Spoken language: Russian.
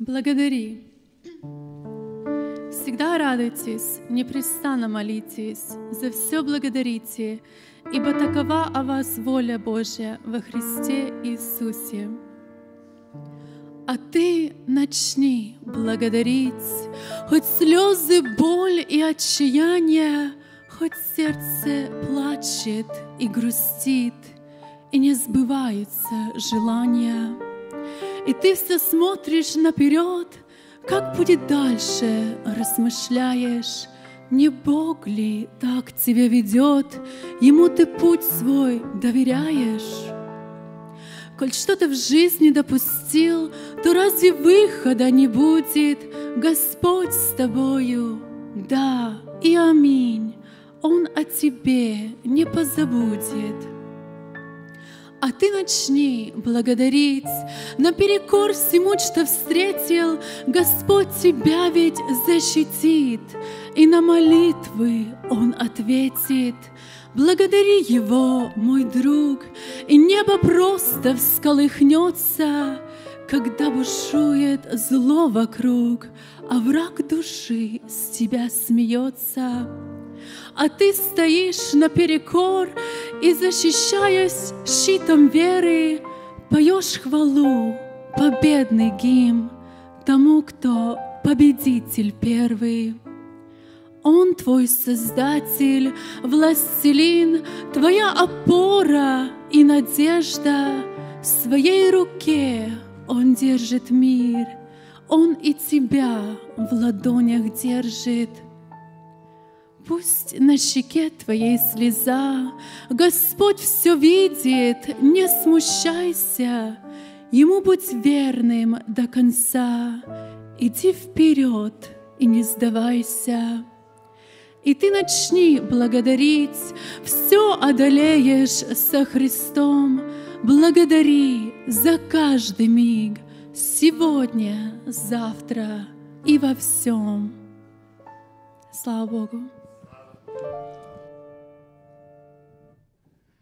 Благодари. Всегда радуйтесь, непрестанно молитесь, за все благодарите, ибо такова о вас воля Божья во Христе Иисусе. А ты начни благодарить, хоть слезы, боль и отчаяние, хоть сердце плачет и грустит, и не сбываются желания. И ты все смотришь наперед, как будет дальше, размышляешь, не Бог ли так тебя ведет, Ему ты путь свой доверяешь? Коль что-то в жизни допустил, то разве выхода не будет? Господь с тобою, да и аминь, Он о тебе не позабудет. А ты начни благодарить Наперекор всему, что встретил, Господь тебя ведь защитит, И на молитвы Он ответит. Благодари Его, мой друг, И небо просто всколыхнется, Когда бушует зло вокруг, А враг души с тебя смеется. А ты стоишь наперекор и, защищаясь щитом веры, поешь хвалу, победный гимн тому, кто победитель первый. Он твой Создатель, властелин, твоя опора и надежда. В своей руке Он держит мир, Он и тебя в ладонях держит — Пусть на щеке твоей слеза, Господь все видит, не смущайся, Ему будь верным до конца, Иди вперед и не сдавайся. И ты начни благодарить, все одолеешь со Христом. Благодари за каждый миг, сегодня, завтра и во всем. Слава Богу. Thank you.